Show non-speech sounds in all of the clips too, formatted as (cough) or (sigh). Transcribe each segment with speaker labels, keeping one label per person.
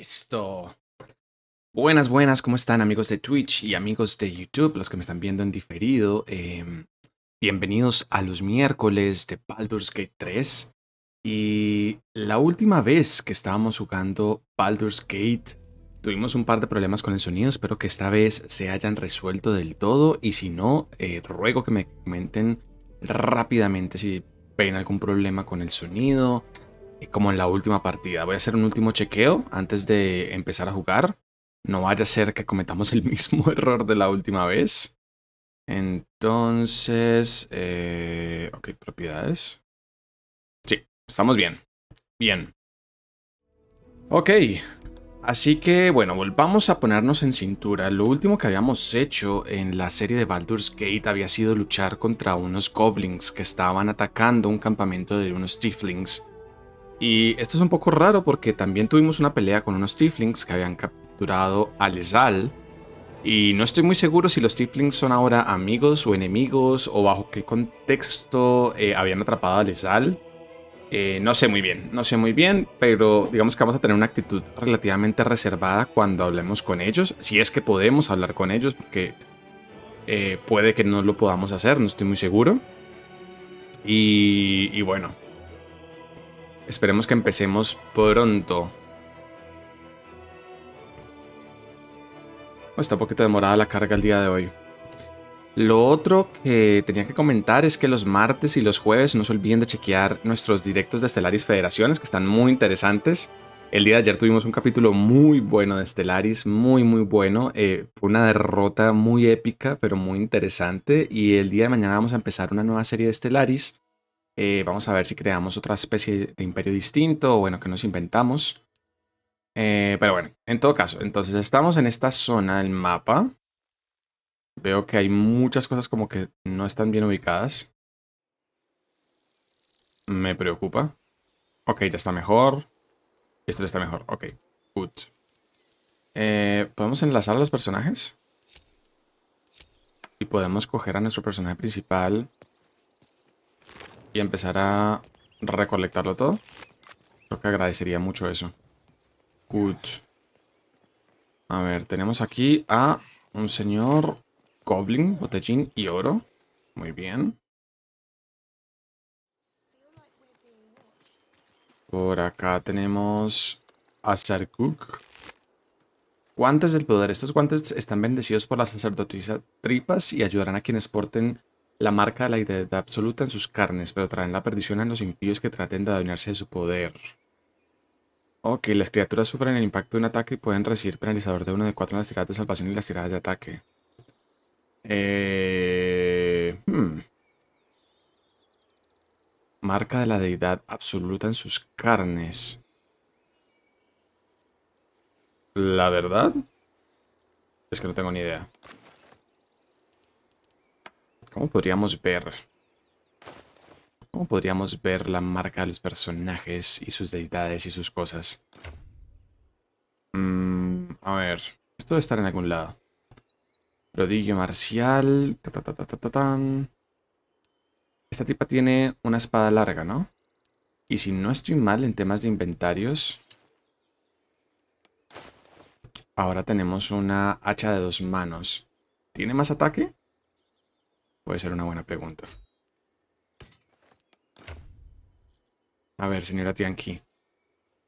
Speaker 1: Listo. Buenas, buenas, ¿cómo están amigos de Twitch y amigos de YouTube, los que me están viendo en diferido? Em, bienvenidos a los miércoles de Baldur's Gate 3. Y la última vez que estábamos jugando Baldur's Gate, tuvimos un par de problemas con el sonido. Espero que esta vez se hayan resuelto del todo. Y si no, eh, ruego que me comenten rápidamente si ven algún problema con el sonido como en la última partida. Voy a hacer un último chequeo antes de empezar a jugar. No vaya a ser que cometamos el (laughs) mismo error de la última vez. Entonces, eh, ok, propiedades. Sí, estamos bien. Bien. Ok, así que bueno, volvamos a ponernos en cintura. Lo último que habíamos hecho en la serie de Baldur's Gate había sido luchar contra unos goblins que estaban atacando un campamento de unos tieflings. Y esto es un poco raro porque también tuvimos una pelea con unos tieflings que habían capturado a Lezal. Y no estoy muy seguro si los tieflings son ahora amigos o enemigos o bajo qué contexto eh, habían atrapado a Lezal. Eh, no sé muy bien, no sé muy bien, pero digamos que vamos a tener una actitud relativamente reservada cuando hablemos con ellos. Si es que podemos hablar con ellos, porque eh, puede que no lo podamos hacer, no estoy muy seguro. y bueno, Esperemos que empecemos pronto. Está un poquito demorada la carga el día de hoy. Lo otro que tenía que comentar es que los martes y los jueves no se olviden de chequear nuestros directos de Stellaris Federaciones, que están muy interesantes. El día de ayer tuvimos un capítulo muy bueno de Stellaris, muy muy bueno. Eh, fue una derrota muy épica, pero muy interesante. Y el día de mañana vamos a empezar una nueva serie de Stellaris eh, vamos a ver si creamos otra especie de imperio distinto o bueno, que nos inventamos. Eh, pero bueno, en todo caso, entonces estamos en esta zona del mapa. Veo que hay muchas cosas como que no están bien ubicadas. Me preocupa. Ok, ya está mejor. Esto ya está mejor. Ok, good. Eh, ¿Podemos enlazar a los personajes? Y podemos coger a nuestro personaje principal y empezar a recolectarlo todo. Creo que agradecería mucho eso. Good. A ver, tenemos aquí a un señor Goblin, botellín y oro. Muy bien. Por acá tenemos a Sarkuk. Guantes del poder. Estos guantes están bendecidos por la sacerdotisa Tripas y ayudarán a quienes porten la marca de la identidad absoluta en sus carnes, pero traen la perdición a los impíos que traten de adueñarse de su poder. Ok, las criaturas sufren el impacto de un ataque y pueden recibir penalizador de uno de cuatro en las tiradas de salvación y las tiradas de ataque. Eh, hmm. Marca de la deidad absoluta en sus carnes. ¿La verdad? Es que no tengo ni idea. ¿Cómo podríamos ver? ¿Cómo podríamos ver la marca de los personajes y sus deidades y sus cosas? Mm, a ver, esto debe estar en algún lado. Prodigio marcial. Esta tipa tiene una espada larga, ¿no? Y si no estoy mal en temas de inventarios... Ahora tenemos una hacha de dos manos. ¿Tiene más ataque? Puede ser una buena pregunta. A ver, señora Tianqi.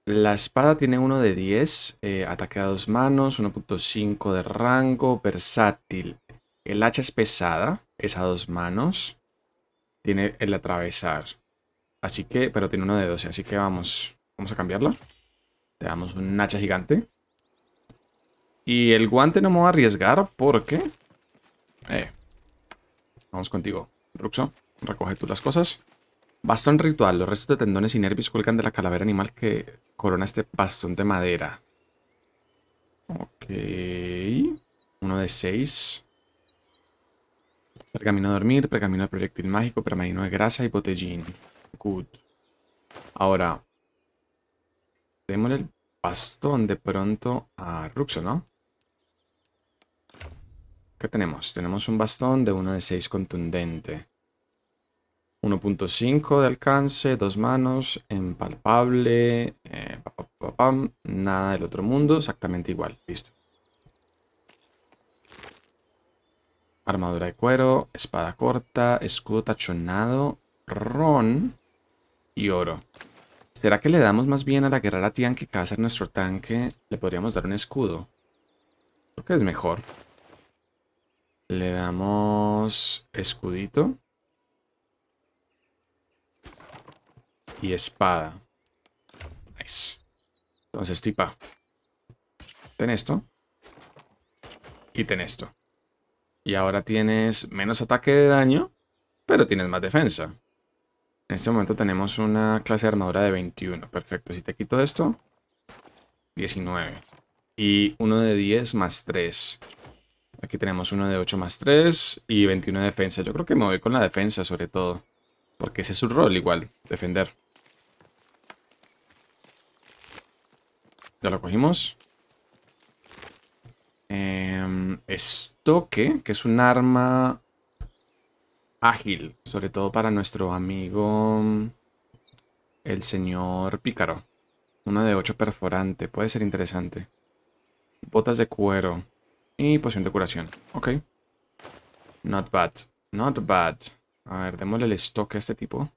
Speaker 1: La espada tiene uno de 10, eh, ataque a dos manos, 1.5 de rango, versátil. El hacha es pesada, es a dos manos. Tiene el atravesar. Así que, pero tiene uno de 12, así que vamos, vamos a cambiarla. Le damos un hacha gigante. Y el guante no me voy a arriesgar porque... Eh, Vamos contigo. Ruxo, recoge tú las cosas. Bastón ritual. Los restos de tendones y nervios cuelgan de la calavera animal que corona este bastón de madera. Ok. Uno de seis. Pergamino de dormir, pergamino de proyectil mágico, pergamino de grasa y botellín. Good. Ahora. Démosle el bastón de pronto a Ruxo, ¿no? ¿Qué tenemos? Tenemos un bastón de 1 de 6 contundente. 1.5 de alcance, dos manos, empalpable. Eh, nada del otro mundo, exactamente igual. Listo. Armadura de cuero, espada corta, escudo tachonado, ron y oro. ¿Será que le damos más bien a la guerrera Tian que va a ser nuestro tanque? Le podríamos dar un escudo. Creo que es mejor. Le damos escudito. Y espada. Nice. Entonces, tipa. Ten esto. Y ten esto. Y ahora tienes menos ataque de daño, pero tienes más defensa. En este momento tenemos una clase de armadura de 21. Perfecto. Si te quito esto, 19. Y uno de 10 más 3. Aquí tenemos uno de 8 más 3 y 21 de defensa. Yo creo que me voy con la defensa sobre todo. Porque ese es su rol igual, defender. Ya lo cogimos. Eh, estoque, que es un arma ágil, sobre todo para nuestro amigo el señor Pícaro. Una de 8 perforante, puede ser interesante. Botas de cuero y poción de curación. Ok. Not bad, not bad. A ver, démosle el estoque a este tipo.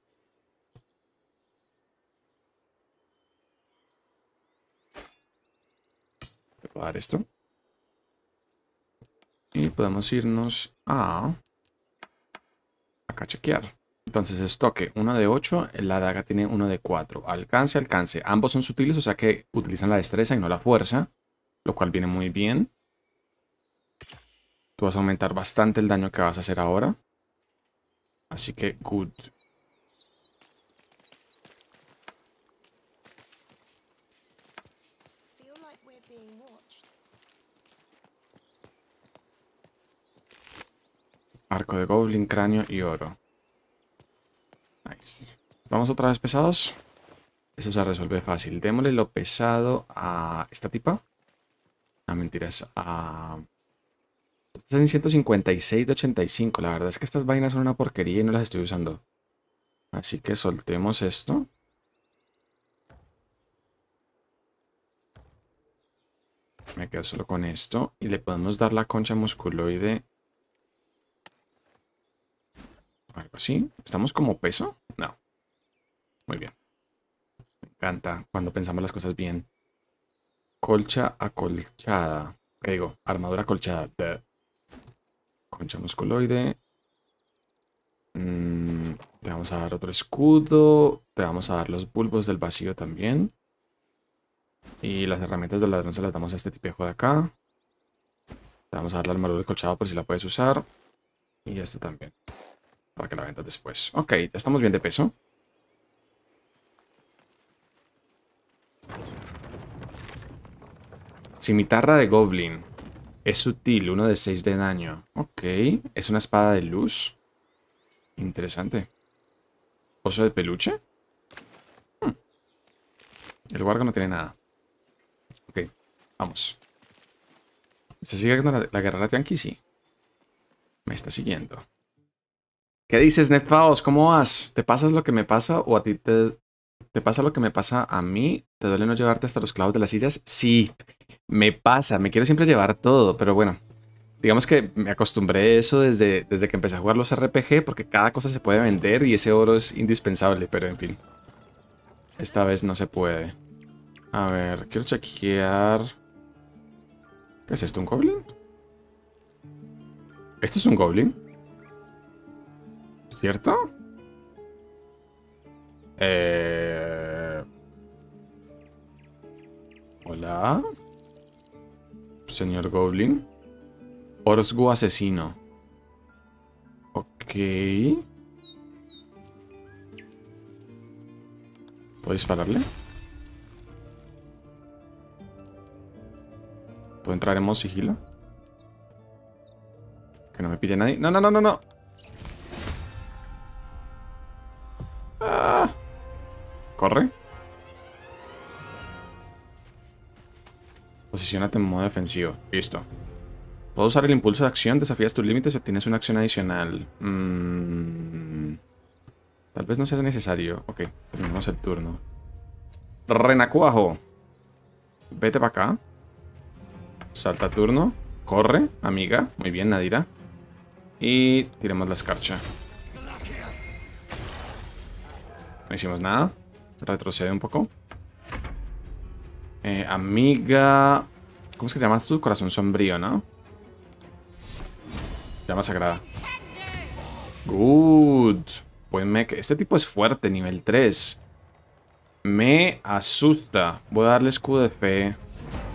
Speaker 1: Te puedo dar esto. Y podemos irnos a... Acá chequear. Entonces estoque, uno de 8, la daga tiene uno de 4. Alcance, alcance. Ambos son sutiles, o sea que utilizan la destreza y no la fuerza. Lo cual viene muy bien. Tú vas a aumentar bastante el daño que vas a hacer ahora. Así que, good. Arco de Goblin, cráneo y oro. Nice. ¿Vamos otra vez pesados? Eso se resuelve fácil. Démosle lo pesado a esta tipa. No, mentiras. A... Estás en 156 de 85. La verdad es que estas vainas son una porquería y no las estoy usando. Así que soltemos esto. Me quedo solo con esto. Y le podemos dar la concha musculoide algo así. ¿Estamos como peso? No. Muy bien. Me encanta cuando pensamos las cosas bien. Colcha acolchada. ¿Qué digo? Armadura acolchada. Concha musculoide. Mm, te vamos a dar otro escudo. Te vamos a dar los bulbos del vacío también. Y las herramientas de ladrón se las damos a este tipejo de acá. Te vamos a dar la armadura acolchada por si la puedes usar. Y esto también. Para que la vendas después. Ok, ya estamos bien de peso. Cimitarra de Goblin. Es sutil, uno de 6 de daño. Ok, es una espada de luz. Interesante. ¿Oso de peluche? Hmm. El guargo no tiene nada. Ok, vamos. ¿Se sigue la, la guerrera? Sí. Me está siguiendo. ¿Qué dices, Netfaos? ¿Cómo vas? ¿Te pasas lo que me pasa o a ti te, te pasa lo que me pasa a mí? ¿Te duele no llevarte hasta los clavos de las sillas? Sí, me pasa. Me quiero siempre llevar todo, pero bueno. Digamos que me acostumbré a eso desde, desde que empecé a jugar los RPG porque cada cosa se puede vender y ese oro es indispensable, pero en fin. Esta vez no se puede. A ver, quiero chequear... ¿Qué es esto? ¿Un goblin? ¿Esto es un goblin? ¿Cierto? Eh... Hola. Señor Goblin. Orsgu asesino. Ok. ¿Puedo dispararle? ¿Puedo entrar en sigilo? Que no me pille nadie. No, no, no, no, no. Corre. Posicionate en modo defensivo. Listo. Puedo usar el impulso de acción, desafías tus límites y obtienes una acción adicional. Mm. Tal vez no sea necesario. Ok, terminamos el turno. Renacuajo. Vete para acá. Salta turno. Corre, amiga. Muy bien, Nadira. Y tiremos la escarcha. No hicimos nada. Retrocede un poco. Eh, amiga... ¿Cómo es que te llamas tú? Corazón sombrío, ¿no? Llama sagrada. Good. Pues me... Este tipo es fuerte, nivel 3. Me asusta. Voy a darle escudo de fe.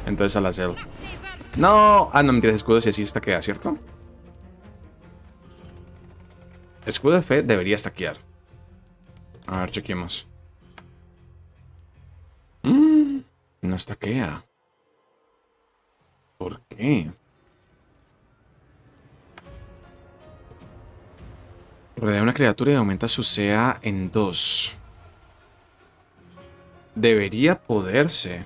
Speaker 1: Entonces a la cel. No. Ah, no, tienes escudo si así estaquea, ¿cierto? Escudo de fe debería estaquear. A ver, chequemos. No estaquea. ¿Por qué? Rodea una criatura y aumenta su SEA en 2. Debería poderse.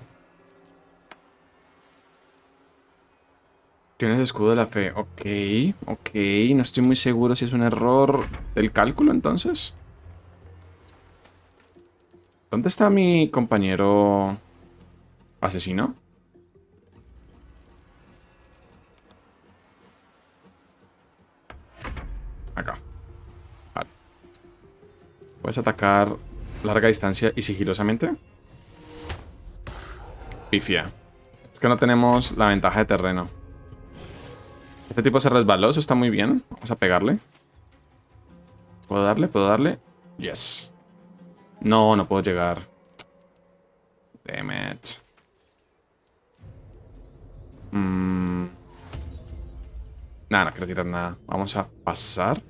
Speaker 1: Tienes escudo de la fe. Ok, ok. No estoy muy seguro si es un error del cálculo entonces. ¿Dónde está mi compañero asesino? Acá. Puedes atacar larga distancia y sigilosamente. Pifia. Es que no tenemos la ventaja de terreno. Este tipo se resbaló, eso está muy bien. Vamos a pegarle. ¿Puedo darle? ¿Puedo darle? Yes. No, no puedo llegar. Damn it. Mm. Nada, no quiero tirar nada. Vamos a pasar.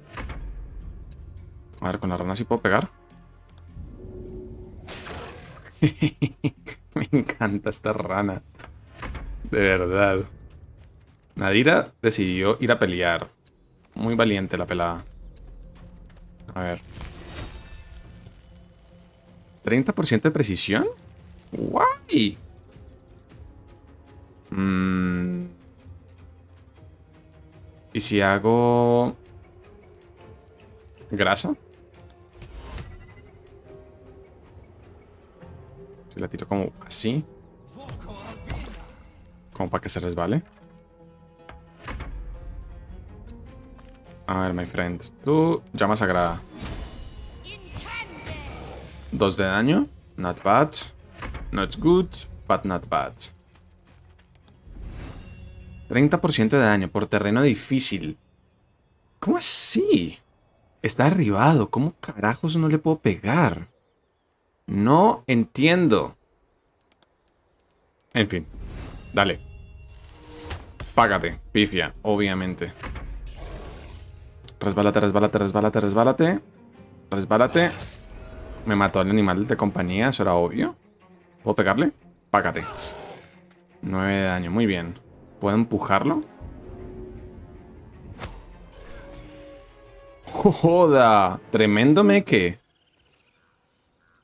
Speaker 1: A ver, con la rana sí puedo pegar. (laughs) Me encanta esta rana. De verdad. Nadira decidió ir a pelear. Muy valiente la pelada. A ver. ¿30% de precisión? ¡Guay! Mm. ¿Y si hago... grasa? Si la tiro como así. Como para que se resbale. A ver, my friend. Tú, llama sagrada. Dos de daño. Not bad. Not good, but not bad. 30% de daño por terreno difícil. ¿Cómo así? Está arribado. ¿Cómo carajos no le puedo pegar? No entiendo. En fin. Dale. Págate, pifia, obviamente. Resbálate, resbálate, resbálate, resbálate. Resbálate. Me mató el animal de compañía, eso era obvio. ¿Puedo pegarle? Págate. 9 de daño, muy bien. ¿Puedo empujarlo? ¡Joda! Tremendo meque.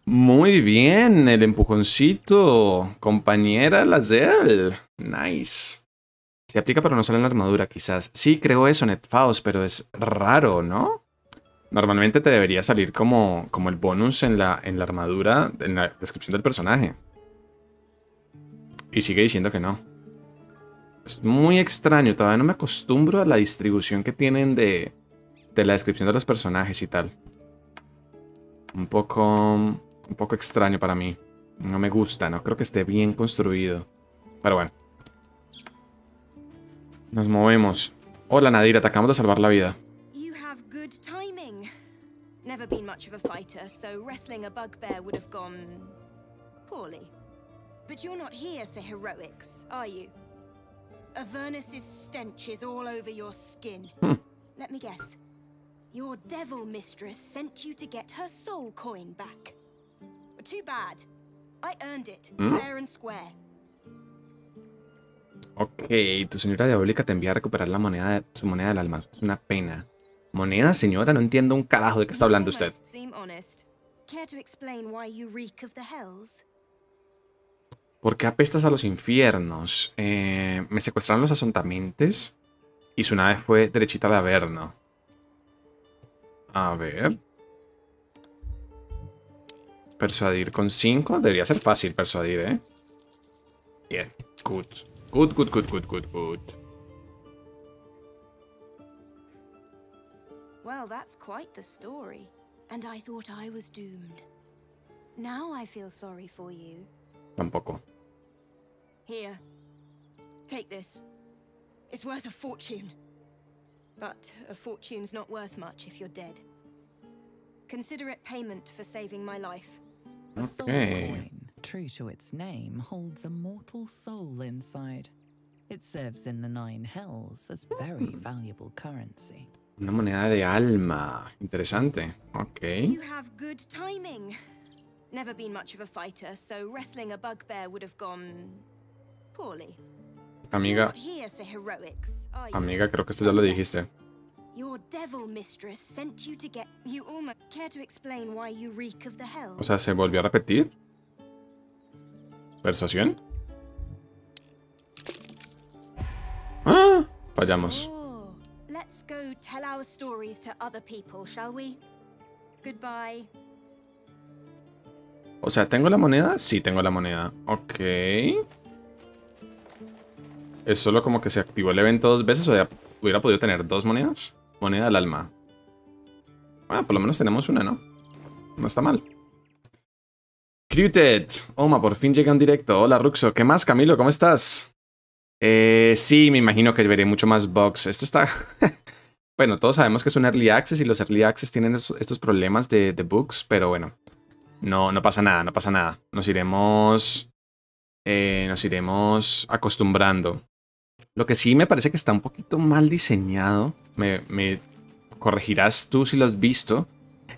Speaker 1: Muy bien, el empujoncito. Compañera Lazel. Nice. Se aplica pero no sale en la armadura, quizás. Sí, creo eso, Netfaust, pero es raro, ¿no? Normalmente te debería salir como, como el bonus en la, en la armadura, en la descripción del personaje. Y sigue diciendo que no. Es muy extraño, todavía no me acostumbro a la distribución que tienen de, de la descripción de los personajes y tal. Un poco, un poco extraño para mí. No me gusta, no creo que esté bien construido. Pero bueno. Nos movemos. Hola Nadir, atacamos de salvar la vida. Never been much of a fighter, so wrestling a bugbear would have gone poorly. But you're not here for heroics? Avernus's stench is all over your skin. Hmm. Let me guess. Your devil mistress sent you to get her soul coin back. Too bad. I earned it, hmm? fair and square. Ok, tu señora diabólica te envía a recuperar la moneda su moneda del alma. Es una pena. ¿Moneda, señora? No entiendo un carajo de qué está hablando usted. ¿Por qué apestas a los infiernos? Eh, me secuestraron los asontamentes y su nave fue derechita de Averno. A ver. Persuadir con 5. Debería ser fácil persuadir, ¿eh? Bien. Good. Good, good, good, good, good, good.
Speaker 2: Well, that's quite the story. And I thought I was doomed. Now I feel sorry for you.
Speaker 1: Tampoco.
Speaker 2: Here. Take this. It's worth a fortune. But a fortune's not worth much if you're dead. Consider it payment for saving my life.
Speaker 3: A soul coin, true to its name, holds a mortal soul inside. It serves in the nine hells as very hmm. valuable currency.
Speaker 1: Una moneda de alma. Interesante. Ok.
Speaker 2: You have good timing. Never been much of a fighter, so wrestling a bugbear would have gone poorly. But you're
Speaker 1: Amiga, amiga, creo que esto ya lo dijiste.
Speaker 2: Your devil mistress sent you to get you almost care to explain why you reek of the hell.
Speaker 1: O sea, ¿se volvió a repetir? ¿Persuasión? ¡Ah! Fallamos.
Speaker 2: Let's go tell our stories to other people, shall we? Goodbye.
Speaker 1: O sea, ¿tengo la moneda? Sí, tengo la moneda. Ok. ¿Es solo como que se activó el evento dos veces o ya hubiera podido tener dos monedas? Moneda del alma. Bueno, por lo menos tenemos una, ¿no? No está mal. Cruted. Oma, por fin llega en directo. Hola, Ruxo. ¿Qué más, Camilo? ¿Cómo estás? Eh, sí, me imagino que veré mucho más bugs. Esto está... (laughs) bueno, todos sabemos que es un Early Access y los Early Access tienen estos problemas de, de bugs, pero bueno. No, no pasa nada, no pasa nada. Nos iremos. eh, nos iremos acostumbrando. Lo que sí me parece que está un poquito mal diseñado. Me, me corregirás tú si lo has visto.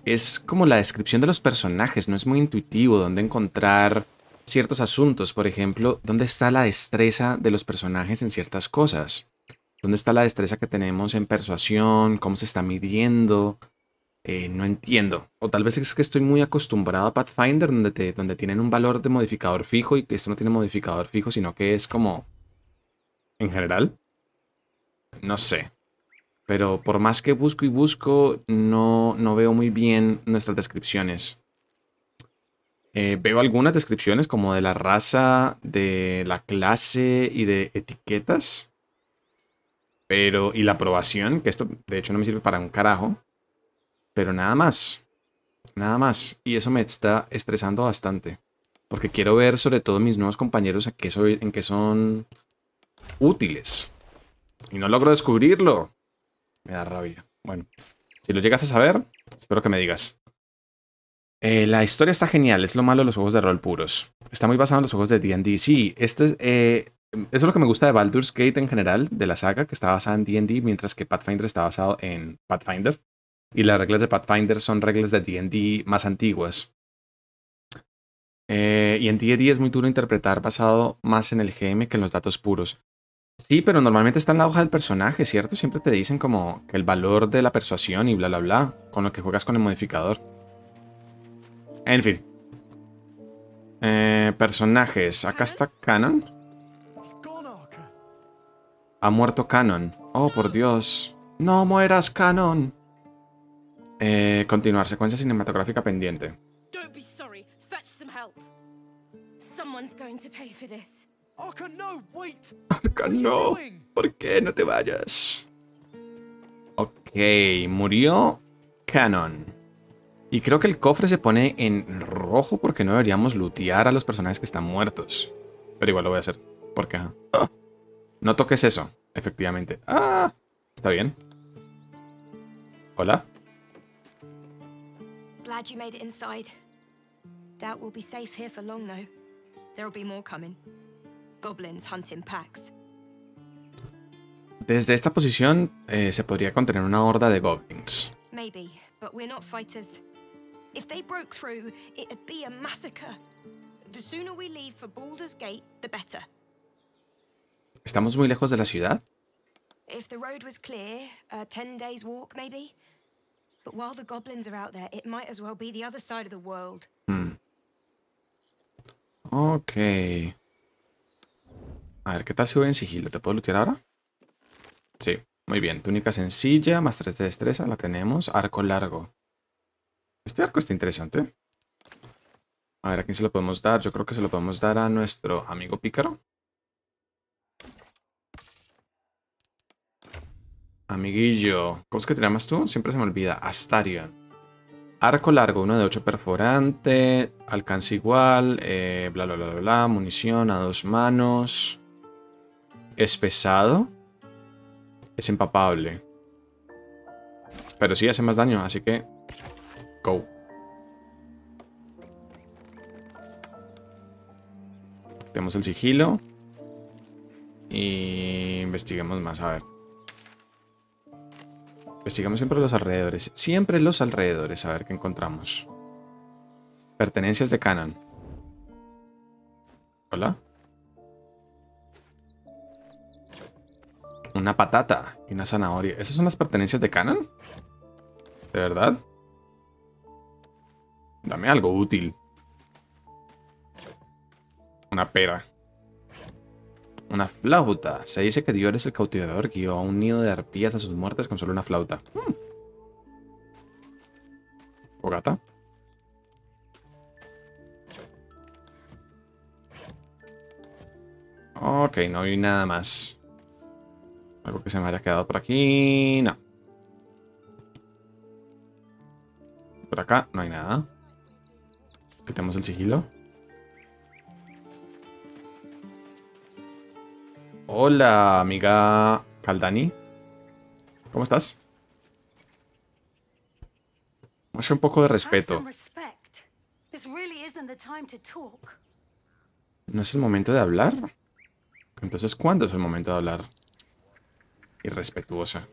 Speaker 1: Es como la descripción de los personajes. No es muy intuitivo dónde encontrar ciertos asuntos. Por ejemplo, dónde está la destreza de los personajes en ciertas cosas. ¿Dónde está la destreza que tenemos en persuasión? ¿Cómo se está midiendo? Eh, no entiendo. O tal vez es que estoy muy acostumbrado a Pathfinder, donde, te- donde tienen un valor de modificador fijo y que esto no tiene modificador fijo, sino que es como... En general. No sé. Pero por más que busco y busco, no, no veo muy bien nuestras descripciones. Eh, veo algunas descripciones como de la raza, de la clase y de etiquetas. Pero, y la aprobación, que esto de hecho no me sirve para un carajo. Pero nada más. Nada más. Y eso me está estresando bastante. Porque quiero ver sobre todo mis nuevos compañeros a qué soy, en qué son útiles. Y no logro descubrirlo. Me da rabia. Bueno, si lo llegas a saber, espero que me digas. Eh, la historia está genial, es lo malo de los juegos de rol puros. Está muy basado en los juegos de D&D. Sí, este es, eh, eso es lo que me gusta de Baldur's Gate en general, de la saga, que está basada en D&D, mientras que Pathfinder está basado en Pathfinder. Y las reglas de Pathfinder son reglas de D&D más antiguas. Eh, y en D&D es muy duro interpretar basado más en el GM que en los datos puros. Sí, pero normalmente está en la hoja del personaje, ¿cierto? Siempre te dicen como que el valor de la persuasión y bla, bla, bla, con lo que juegas con el modificador. En fin. Eh, personajes. Acá está Canon. Ha muerto Canon. Oh, por Dios. No mueras, Canon. Eh, continuar. Secuencia cinematográfica pendiente.
Speaker 2: Don't be sorry. Fetch some.
Speaker 4: Arca, no, wait!
Speaker 1: Arca, no. ¿Por qué no te vayas? Ok, murió Canon. Y creo que el cofre se pone en rojo porque no deberíamos lootear a los personajes que están muertos. Pero igual lo voy a hacer. Porque, ajá. Ah. No toques eso, efectivamente. Ah, está bien. Hola.
Speaker 2: Glad you made it inside. Doubt we'll be safe here for long, though. There'll be more coming. Goblins hunt in packs.
Speaker 1: Desde esta posición eh, se podría contener una horda de goblins.
Speaker 2: Maybe, but we're not fighters. If they broke through, it'd be a massacre. The sooner we leave for Baldur's Gate, the better.
Speaker 1: ¿Estamos muy lejos de la ciudad?
Speaker 2: If the road was clear, a ten days walk maybe. But while the goblins are out there, it might as well be the other side of the world.
Speaker 1: Hmm. Ok. A ver, ¿qué tal si voy en sigilo? ¿Te puedo lutear ahora? Sí, muy bien. Túnica sencilla, más 3 de destreza, la tenemos. Arco largo. Este arco está interesante. A ver, ¿a quién se lo podemos dar? Yo creo que se lo podemos dar a nuestro amigo pícaro. Amiguillo. ¿Cómo es que te llamas tú? Siempre se me olvida. Astarion. Arco largo, uno de 8 perforante. Alcance igual. Bla, bla, bla, bla, bla. Munición a dos manos. Es pesado. Es empapable. Pero sí hace más daño, así que... Go. Tenemos el sigilo. Y investiguemos más, a ver. Investigamos siempre los alrededores. Siempre los alrededores, a ver qué encontramos. Pertenencias de Canon. Hola. Una patata y una zanahoria. ¿Esas son las pertenencias de Canon? ¿De verdad? Dame algo útil. Una pera. Una flauta. Se dice que Dior es el cautivador guió a un nido de arpías a sus muertes con solo una flauta. Hmm. Fogata. Ok, no hay nada más. Algo que se me haya quedado por aquí. No. Por acá no hay nada. Quitemos el sigilo. Hola, amiga Caldani. ¿Cómo estás? Muestra un poco de respeto. ¿No es el momento de hablar? Entonces, ¿cuándo es el momento de hablar? Irrespetuosa.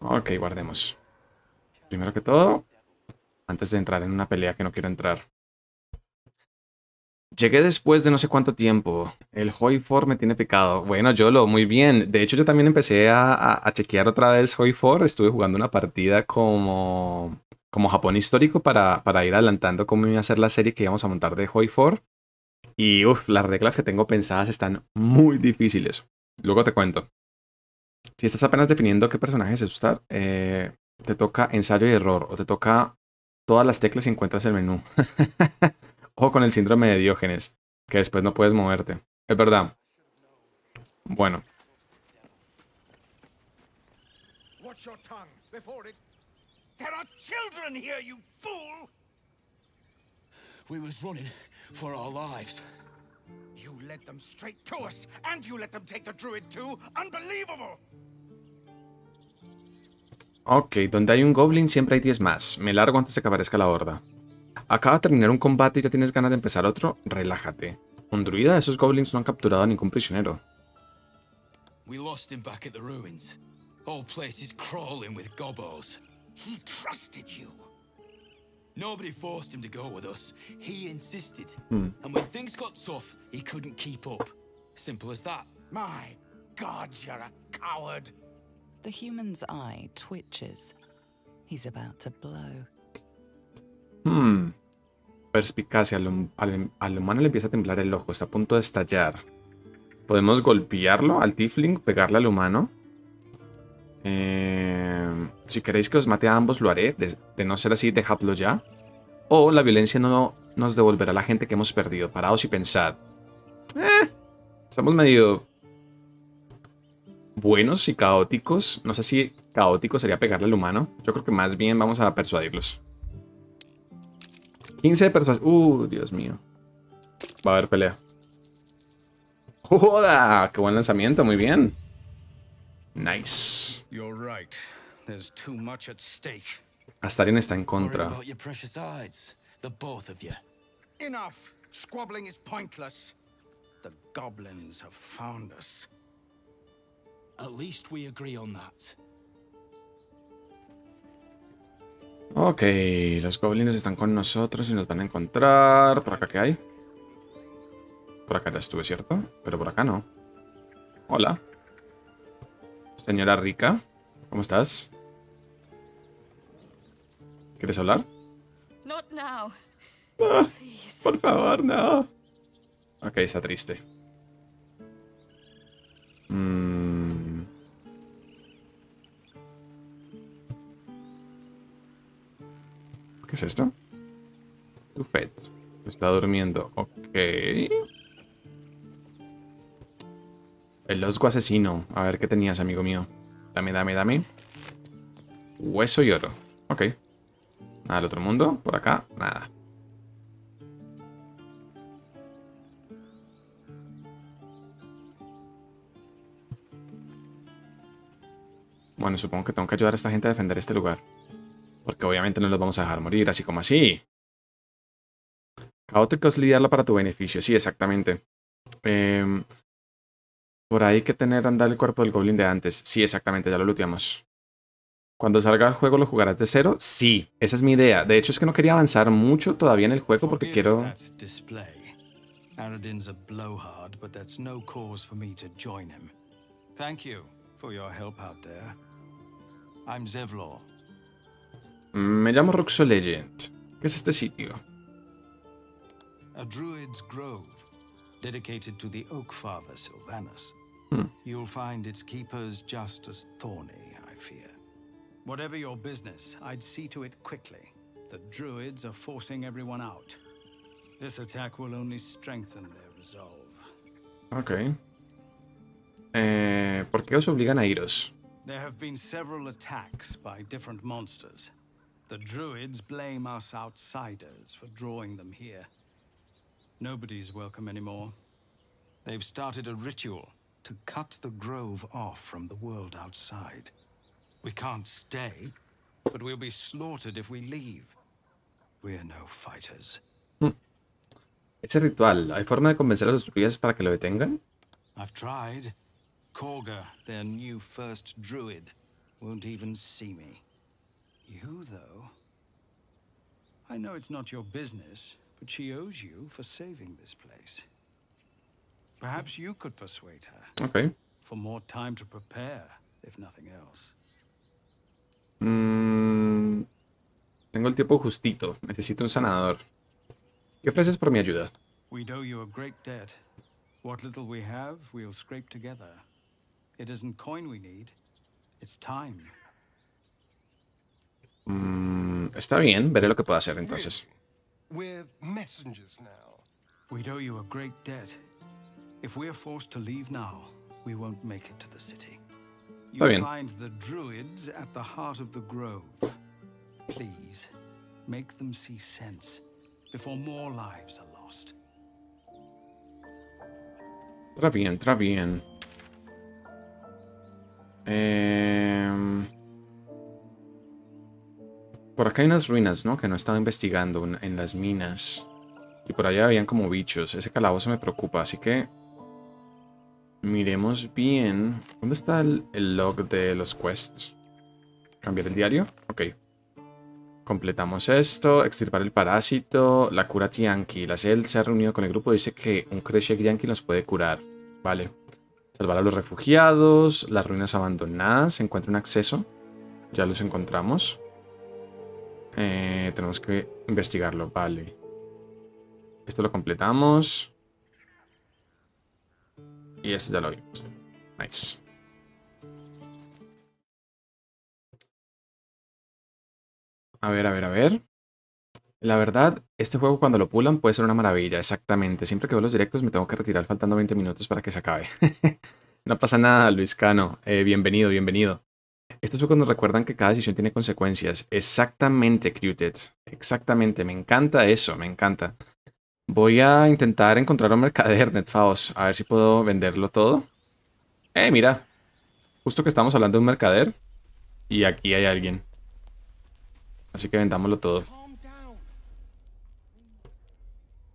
Speaker 1: Ok, guardemos. Primero que todo, antes de entrar en una pelea que no quiero entrar. Llegué después de no sé cuánto tiempo. El Hoi4 me tiene picado. Bueno, Yolo, muy bien. De hecho, yo también empecé a, a- chequear otra vez Hoi4. Estuve jugando una partida como, como Japón histórico para, para ir adelantando cómo iba a ser la serie que íbamos a montar de Hoi4. Y uf, las reglas que tengo pensadas están muy difíciles. Luego te cuento. Si estás apenas definiendo qué personajes usar, eh, te toca ensayo y error. O te toca todas las teclas y encuentras el menú. (laughs) Ojo con el síndrome de Diógenes, que después no puedes moverte. Es verdad. Bueno,
Speaker 5: Watch your tongue before it. There are children here, you fool!
Speaker 6: We was running for our lives.
Speaker 5: You led them straight to us, and you let them take the druid too. Unbelievable!
Speaker 1: Ok, donde hay un goblin siempre hay 10 más. Me largo antes de que aparezca la horda. Acaba de terminar un combate y ya tienes ganas de empezar otro. Relájate. Un druida, esos goblins no han capturado a ningún prisionero.
Speaker 6: We lost him back at the ruins. Whole place is crawling with gobos.
Speaker 5: He trusted you.
Speaker 6: Nobody forced him to go with us. He insisted.
Speaker 1: Hmm.
Speaker 6: And when things got tough, he couldn't keep up. Simple as that.
Speaker 5: My God, you're a coward.
Speaker 3: The human's eye twitches. He's about to blow.
Speaker 1: Hmm. Perspicacia. Al, al- al humano le empieza a temblar el ojo. Está a punto de estallar. Podemos golpearlo al tiefling, pegarle al humano. Eh, si queréis que os mate a ambos, lo haré. De, no ser así, dejadlo ya. O la violencia no nos devolverá la gente que hemos perdido. Paraos y pensad. Eh, estamos medio buenos y caóticos. No sé si caótico sería pegarle al humano. Yo creo que más bien vamos a persuadirlos. 15 de persuasión. Uh, Dios mío. Va a haber pelea. ¡Joda! ¡Qué buen lanzamiento! Muy bien. Nice.
Speaker 5: You're right. There's too much at stake.
Speaker 1: Astarion está en contra.
Speaker 6: about your precious hides. The both of you.
Speaker 5: Enough! Squabbling is pointless. The goblins have found us.
Speaker 6: At least we agree on that.
Speaker 1: Ok, los goblins están con nosotros y nos van a encontrar. ¿Por acá qué hay? Por acá ya estuve, ¿cierto? Pero por acá no. Hola. Señora rica, ¿cómo estás? ¿Quieres hablar?
Speaker 7: Now.
Speaker 1: Ah, por favor, no. Ok, está triste. Mm. ¿Qué es esto? Tufet. Está durmiendo. Ok. El El osgo asesino. A ver qué tenías, amigo mío. Dame, dame, dame. Hueso y oro. Ok. Nada del otro mundo. Por acá, nada. Bueno, supongo que tengo que ayudar a esta gente a defender este lugar. Porque obviamente no los vamos a dejar morir, así como así. Caótico es lidiarla para tu beneficio. Sí, exactamente. Em, por ahí que tener andar el cuerpo del goblin de antes. Sí, exactamente, ya lo looteamos. Cuando salga el juego, ¿lo jugarás de cero? Sí, esa es mi idea. De hecho, es que no quería avanzar mucho todavía en el juego porque quiero...
Speaker 5: Aradin's a blowhard, but that's no cause for me to join him. Thank you for your help out there. I'm Zevlor.
Speaker 1: Me llamo Ruxo Legend. ¿Qué es este sitio?
Speaker 5: a druid's grove dedicated to the Oak Father Sylvanus.
Speaker 1: Hmm.
Speaker 5: You'll find its keepers just as thorny, I fear. Whatever your business, I'd see to it quickly. The druids are forcing everyone out. This attack will only strengthen their resolve.
Speaker 1: Ok. Eh, ¿Por qué os obligan a iros?
Speaker 5: There have been several attacks by different monsters. The druids blame us outsiders for drawing them here. Nobody's welcome anymore. They've started a ritual to cut the grove off from the world outside. We can't stay, but we'll be slaughtered if we leave. We're no fighters. Hmm.
Speaker 1: Ese ritual, ¿hay forma de convencer a los druidas para que lo detengan?
Speaker 5: I've tried. Korga, their new first druid, won't even see me. You, though. I know it's not your business, but she owes you for saving this place. Perhaps you could persuade her
Speaker 1: Ok.
Speaker 5: for more time to prepare, if nothing else.
Speaker 1: Mm, tengo el tiempo justito. Necesito un sanador. ¿Qué ofreces por mi ayuda?
Speaker 5: We'd owe you a great debt. What little we have, we'll scrape together. It isn't coin we need, it's time.
Speaker 1: Mm, está bien, veré lo que puedo hacer entonces.
Speaker 8: We're messengers now.
Speaker 5: We'd owe you a great debt. If we're forced to leave now, we won't make it to the city.
Speaker 1: Está
Speaker 5: You'll
Speaker 1: bien.
Speaker 5: find the druids at the heart of the grove. Please, make them see sense before more lives are lost.
Speaker 1: Está bien, está bien. Em, Por acá hay unas ruinas, ¿no? Que no he estado investigando en las minas. Y por allá habían como bichos. Ese calabozo me preocupa, así que... Miremos bien. ¿Dónde está el, log de los quests? ¿Cambiar el diario? Ok. Completamos esto. Extirpar el parásito. La cura Yankee. La Cell se ha reunido con el grupo. Dice que un Kreshek Yankee nos puede curar. Vale. Salvar a los refugiados. Las ruinas abandonadas. Encuentra un acceso. Ya los encontramos. Eh, tenemos que investigarlo. Vale. Esto lo completamos. Y esto ya lo vimos. Nice. A ver, a ver, a ver. La verdad, este juego cuando lo pulan puede ser una maravilla, exactamente. Siempre que veo los directos me tengo que retirar faltando 20 minutos para que se acabe. (laughs) no pasa nada, Luis Cano. Eh, bienvenido, bienvenido. Estos juegos nos recuerdan que cada decisión tiene consecuencias. Exactamente, Cruted. Exactamente, me encanta eso, me encanta. Voy a intentar encontrar un mercader, Netfaos, a ver si puedo venderlo todo. Eh, mira. Justo que estamos hablando de un mercader. Y aquí hay alguien. Así que vendámoslo todo.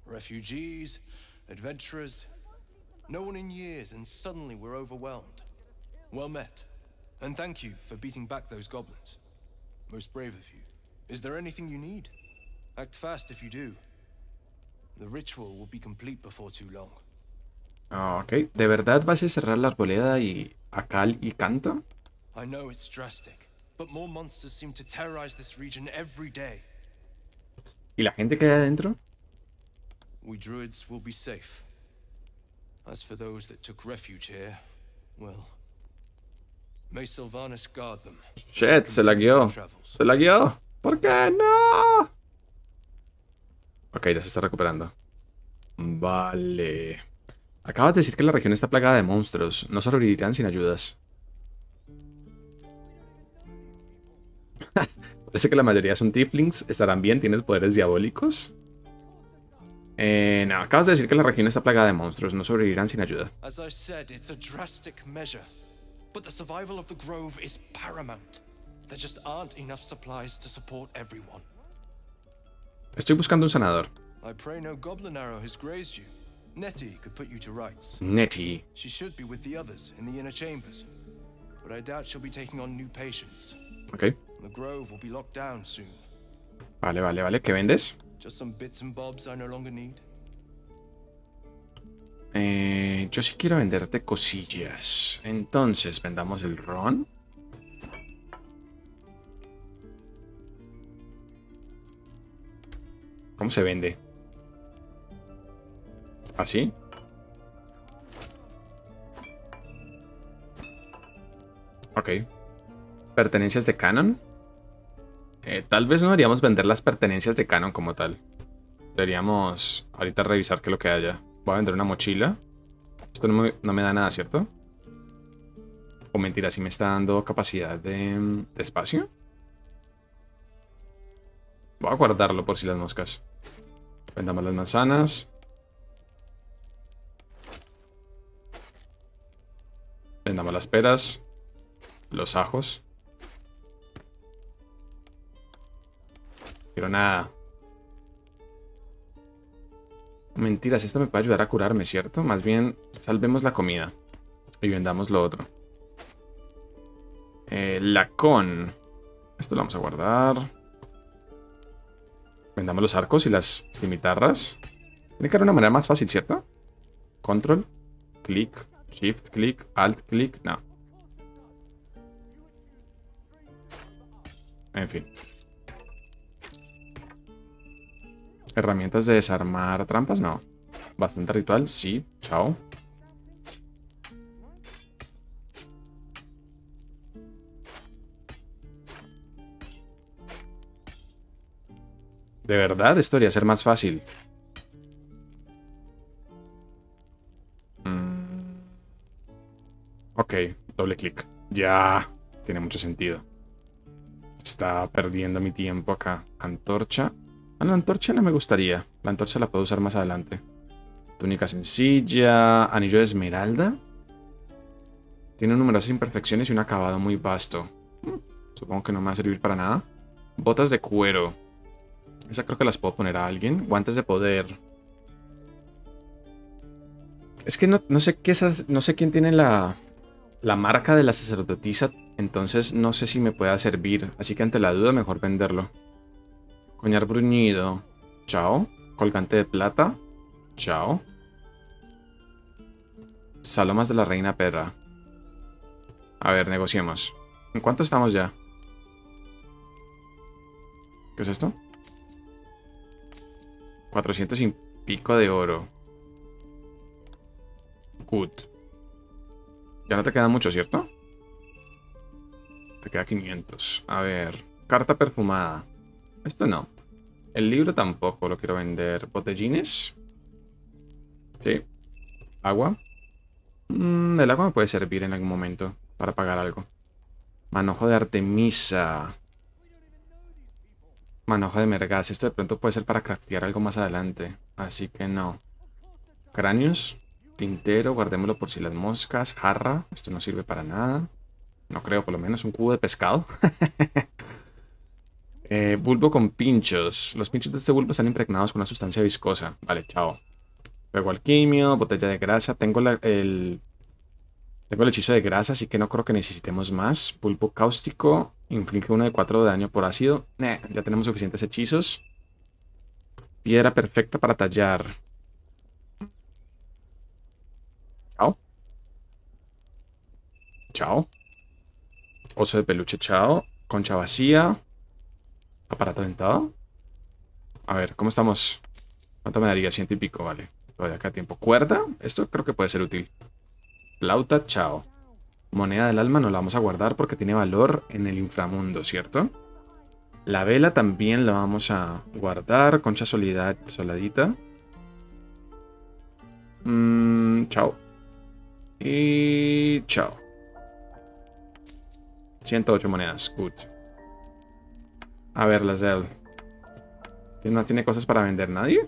Speaker 8: Refugees, adventurers, no one in years, and suddenly we're overwhelmed. Well met. And thank you for beating back those goblins. Most brave of you. Is there anything you need? Act fast if you do.
Speaker 1: Ok, ¿de verdad vas a cerrar la arboleda y a cal y canto?
Speaker 8: I know it's drastic, but more monsters seem to terrorize this region every day.
Speaker 1: ¿Y la gente que hay adentro?
Speaker 8: We druids will be safe. As for those that took refuge here, well, may Sylvanus guard them.
Speaker 1: Shit, se la guió. Se la guió. ¿Por qué no? Ok, ya se está recuperando. Vale. Acabas de decir que la región está plagada de monstruos. No sobrevivirán sin ayudas. (laughs) Parece que la mayoría son tieflings. ¿Estarán bien? ¿Tienes poderes diabólicos? Eh, no, acabas de decir que la región está plagada de monstruos. No sobrevivirán sin ayuda.
Speaker 8: But the survival of the grove is paramount. There just aren't enough supplies to support.
Speaker 1: Estoy buscando un sanador.
Speaker 8: Nettie could put you to rights.
Speaker 1: Nettie.
Speaker 8: She should be with the others in the inner chambers. But I doubt she'll be taking on new patients.
Speaker 1: Ok.
Speaker 8: The grove will be locked down soon.
Speaker 1: Vale, vale, vale. ¿Qué vendes?
Speaker 8: Just some bits and bobs I no longer need.
Speaker 1: Eh, yo sí quiero venderte cosillas. Entonces, vendamos el ron. ¿Cómo se vende? ¿Así? Ok. Pertenencias de Canon. Eh, tal vez no deberíamos vender las pertenencias de Canon como tal. Deberíamos ahorita revisar qué es lo que haya. Voy a vender una mochila. Esto no me, no me da nada, ¿cierto? O mentira, si me está dando capacidad de, de espacio. Voy a guardarlo por si las moscas. Vendamos las manzanas. Vendamos las peras. Los ajos. Pero nada. Mentiras, esto me puede ayudar a curarme, ¿cierto? Más bien, salvemos la comida. Y vendamos lo otro. Eh, la con. Esto lo vamos a guardar. Vendamos los arcos y las cimitarras. Tiene que haber una manera más fácil, ¿cierto? Control, clic, shift, clic, alt, clic. No. En fin. Herramientas de desarmar trampas, no. Bastante ritual, sí. Chao. De verdad, esto debería ser más fácil. Mm. Ok, doble clic. Ya, tiene mucho sentido. Está perdiendo mi tiempo acá. Antorcha. Ah, la antorcha no me gustaría. La antorcha la puedo usar más adelante. Túnica sencilla. Anillo de esmeralda. Tiene numerosas imperfecciones y un acabado muy vasto. Supongo que no me va a servir para nada. Botas de cuero. Esa creo que las puedo poner a alguien. Guantes de poder. Es que no, no sé qué esas. No sé quién tiene la. La marca de la sacerdotisa. Entonces no sé si me pueda servir. Así que ante la duda, mejor venderlo. Coñar bruñido. Chao. Colgante de plata. Chao. Salomas de la reina perra. A ver, negociemos. ¿En cuánto estamos ya? ¿Qué es esto? 400 y pico de oro. Good. Ya no te queda mucho, ¿cierto? Te queda 500. A ver. Carta perfumada. Esto no. El libro tampoco lo quiero vender. ¿Botellines? Sí. ¿Agua? Mm, el agua me puede servir en algún momento para pagar algo. Manojo de Artemisa. Manojo de Mergas. Esto de pronto puede ser para craftear algo más adelante. Así que no. Cráneos. Tintero. Guardémoslo por si las moscas. Jarra. Esto no sirve para nada. No creo, por lo menos un cubo de pescado. (laughs) eh, bulbo con pinchos. Los pinchos de este bulbo están impregnados con una sustancia viscosa. Vale, chao. Fuego alquimio, botella de grasa. Tengo la, el... Tengo el hechizo de grasa, así que no creo que necesitemos más. Pulpo cáustico. Inflige uno de 4 de daño por ácido. Ya tenemos suficientes hechizos. Piedra perfecta para tallar. Chao. Chao. Oso de peluche, chao. Concha vacía. Aparato dentado. A ver, ¿cómo estamos? ¿Cuánto me daría? Ciento y pico, vale. Todavía acá tiempo. ¿Cuerda? Esto creo que puede ser útil. Flauta, chao. Moneda del alma no la vamos a guardar porque tiene valor en el inframundo, ¿cierto? La vela también la vamos a guardar. Concha solidad, soladita. Mm, chao. Y chao. 108 monedas. Good. A ver, la Zell. ¿No tiene cosas para vender nadie?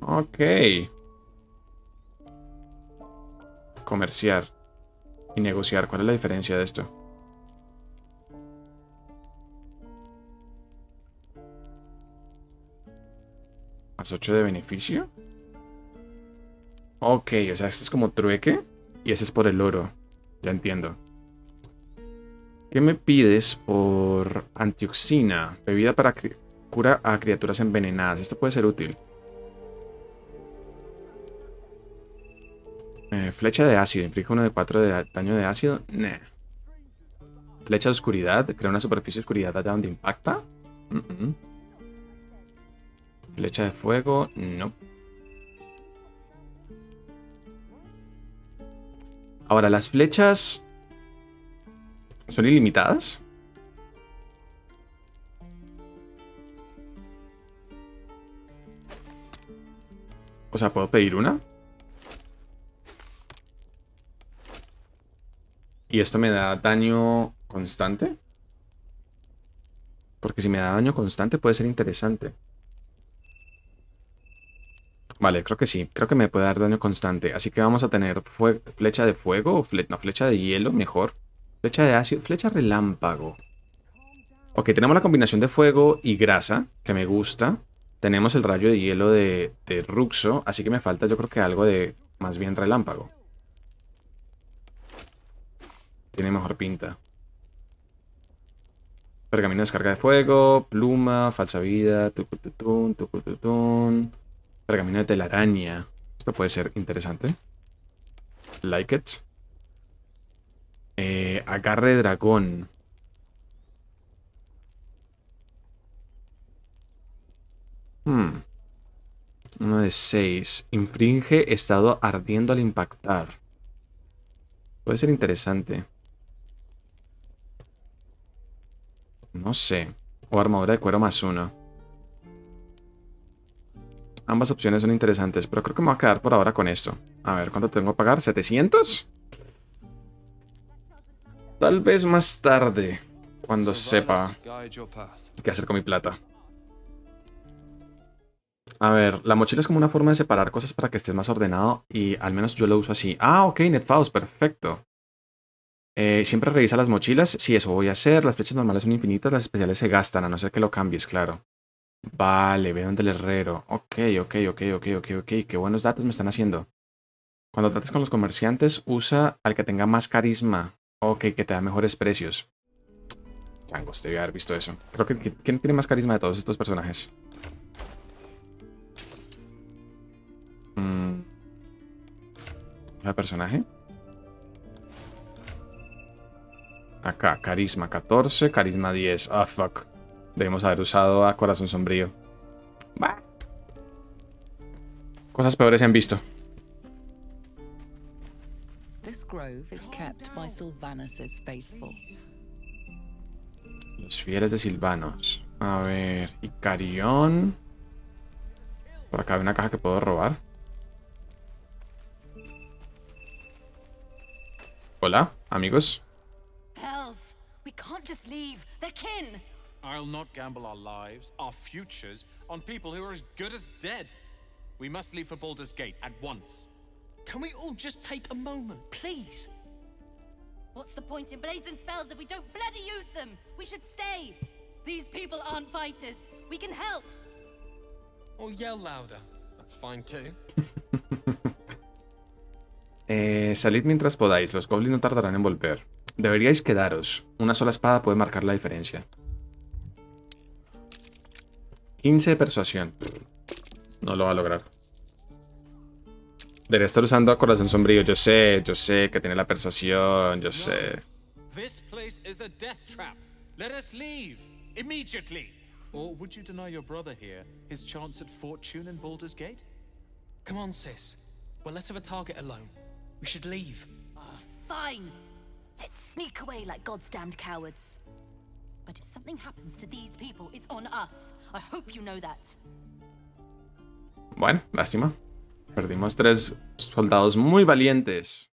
Speaker 1: Ok. Comerciar. Y negociar. ¿Cuál es la diferencia de esto? Más 8 de beneficio. Ok, o sea, este es como trueque. Y ese es por el oro. Ya entiendo. ¿Qué me pides por antioxina? Bebida para cura a criaturas envenenadas. Esto puede ser útil. Eh, flecha de ácido. Inflige uno de 4 de daño de ácido. Nah. Flecha de oscuridad. Crea una superficie de oscuridad allá donde impacta. Flecha de fuego. No. Ahora, las flechas... ¿Son ilimitadas? O sea, ¿puedo pedir una? ¿Y esto me da daño constante? Porque si me da daño constante puede ser interesante. Vale, creo que sí. Creo que me puede dar daño constante. Así que vamos a tener flecha de fuego o no, flecha de hielo, mejor. Flecha de ácido, flecha relámpago. Ok, tenemos la combinación de fuego y grasa, que me gusta. Tenemos el rayo de hielo de, de Ruxo, así que me falta yo creo que algo de más bien relámpago. Tiene mejor pinta. Pergamino de descarga de fuego, pluma, falsa vida, tucututun, tucututun. Pergamino de telaraña. Esto puede ser interesante. Like it. Eh, agarre dragón. Hmm. Uno de seis. Infringe estado ardiendo al impactar. Puede ser interesante. No sé. O armadura de cuero más uno. Ambas opciones son interesantes, pero creo que me voy a quedar por ahora con esto. A ver, ¿cuánto tengo que pagar? ¿700? Tal vez más tarde, cuando sepa qué hacer con mi plata. A ver, la mochila es como una forma de separar cosas para que estés más ordenado y al menos yo lo uso así. Ah, ok, Netfaust, perfecto. Eh, siempre revisa las mochilas. Sí, eso voy a hacer. Las flechas normales son infinitas, las especiales se gastan, a no ser que lo cambies, claro. Vale, veo del herrero. Ok, ok, ok, ok, ok, ok. Qué buenos datos me están haciendo. Cuando trates con los comerciantes, usa al que tenga más carisma. Ok, que te da mejores precios. Changos, debe haber visto eso. Creo que ¿quién tiene más carisma de todos estos personajes? Mm. ¿El personaje? Acá, carisma 14, carisma 10. Ah, fuck. Debemos haber usado a corazón sombrío. Bah. Cosas peores se han visto. Los fieles de Silvanos. A ver, Icarión. Por acá hay una caja que puedo robar. Hola, amigos. We can't just leave. They're kin.
Speaker 9: I'll not gamble our lives, our futures, on people who are as good as dead. We must leave for Baldur's Gate at once.
Speaker 10: Can we all just take a moment, please?
Speaker 11: What's the point in blazing spells if we don't bloody use them? We should stay. These people aren't fighters. We can help.
Speaker 10: Or yell louder. That's fine too. (laughs)
Speaker 1: eh, salid mientras podáis. Los goblins no tardarán en volver. Deberíais quedaros. Una sola espada puede marcar la diferencia. 15 de persuasión. No lo va a lograr. Debería estar usando a corazón sombrío. Yo sé, yo sé que tiene la persuasión. Yo sé.
Speaker 9: This place is a death trap. Let us leave immediately. Or would you deny your brother here his chance at fortune in Baldur's Gate?
Speaker 10: Come on, sis. We're less of a target alone. We should leave.
Speaker 11: Oh, fine. Let's sneak away like God's damned cowards. But if something happens to these people, it's on us. I hope you know that.
Speaker 1: Bueno, lástima. Perdimos tres soldados muy valientes.